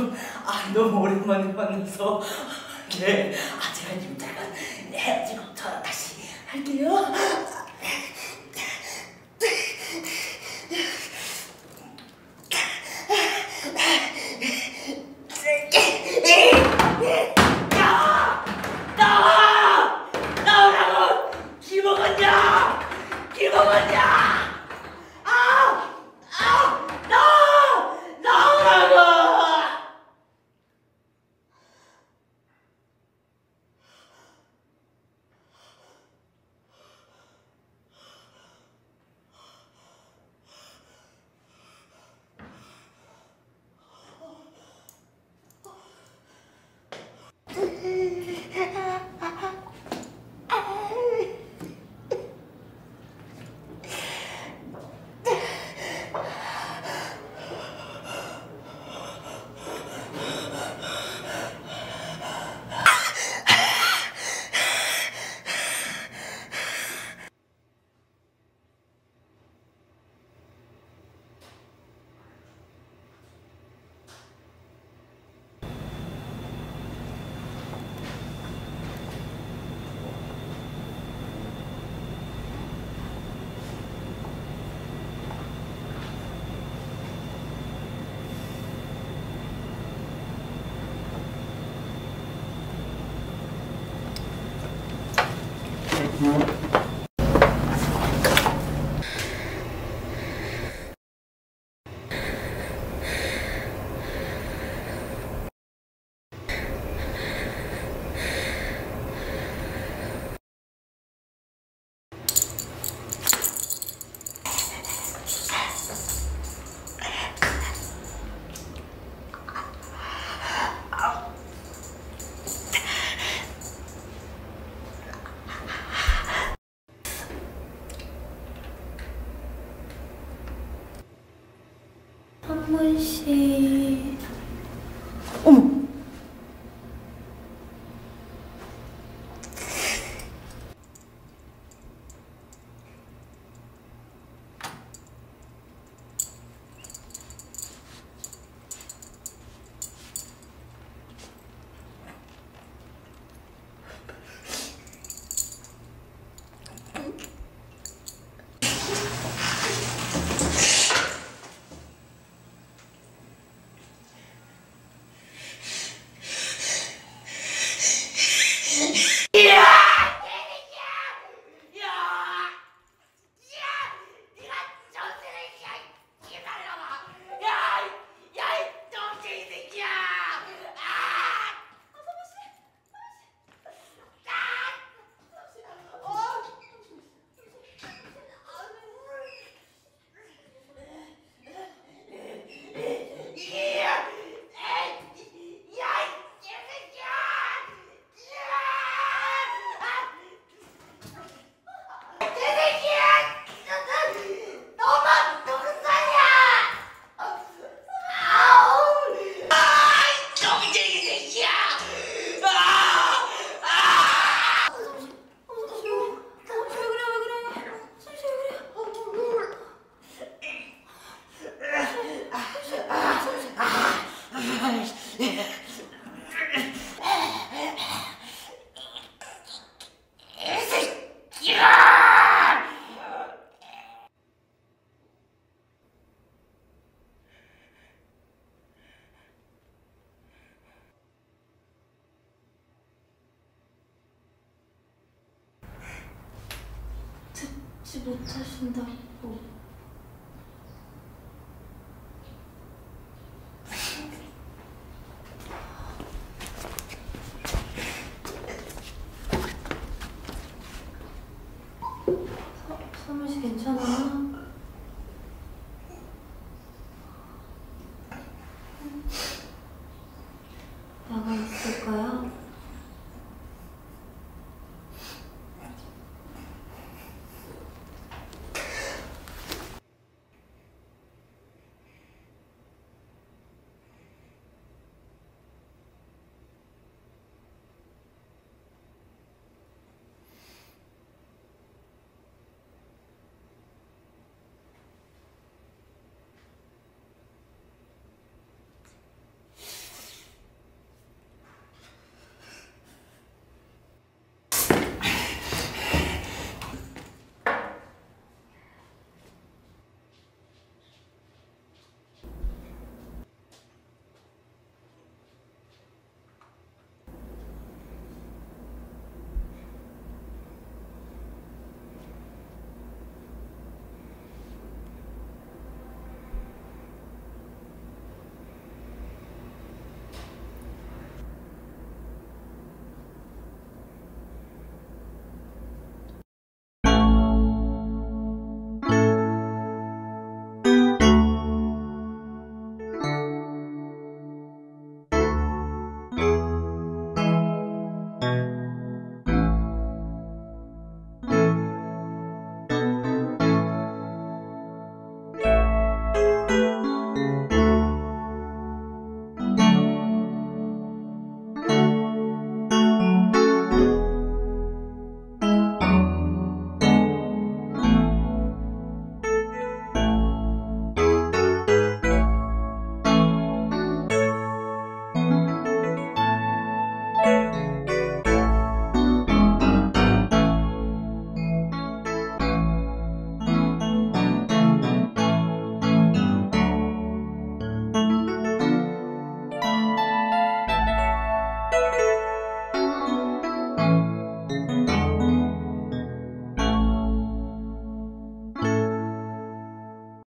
지금 아 너무 오랜만에 만나서 네. 아, 제가 지금 잠깐 헤어지고 저 다시 할게요. 야! 나와! 나오라고! 김어갔냐! 아! Hey. 듣지 못하신다고